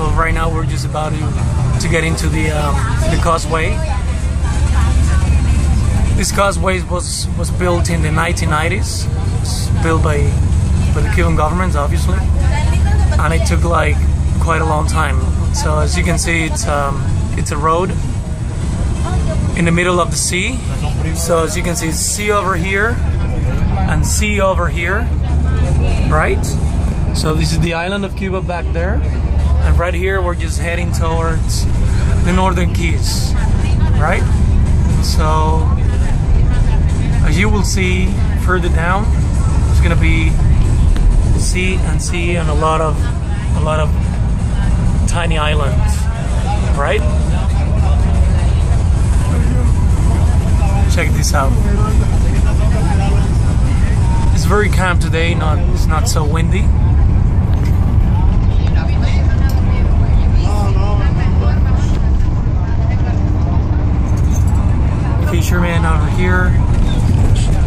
But right now we're just about to, to get into the um, the causeway. This causeway was was built in the 1990s. It's built by by the Cuban government, obviously, and it took like quite a long time. So as you can see, it's um, it's a road in the middle of the sea. So as you can see, sea over here and sea over here, right? So this is the island of Cuba back there, and right here we're just heading towards the Northern Keys, right? So as you will see further down, it's gonna be sea and sea and a lot of a lot of tiny islands, right? Check this out. It's very calm today. Not it's not so windy. Fisherman over here.